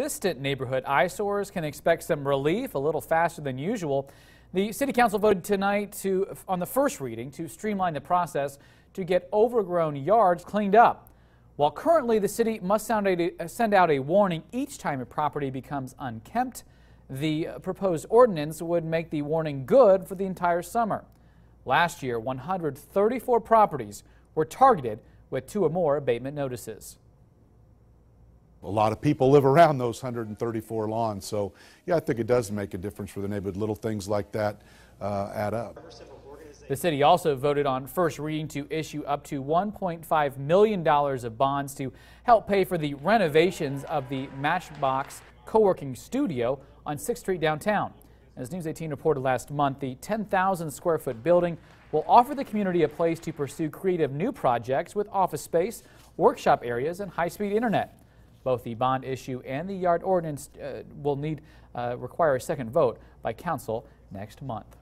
Distant neighborhood eyesores can expect some relief a little faster than usual. The City Council voted tonight to, on the first reading to streamline the process to get overgrown yards cleaned up. While currently the city must a, send out a warning each time a property becomes unkempt, the proposed ordinance would make the warning good for the entire summer. Last year, 134 properties were targeted with two or more abatement notices a lot of people live around those 134 lawns. So, yeah, I think it does make a difference for the neighborhood. Little things like that uh, add up. The city also voted on first reading to issue up to $1.5 million of bonds to help pay for the renovations of the Matchbox co-working studio on 6th Street downtown. As News 18 reported last month, the 10,000 square foot building will offer the community a place to pursue creative new projects with office space, workshop areas, and high-speed internet. Both the bond issue and the yard ordinance uh, will need uh, require a second vote by council next month.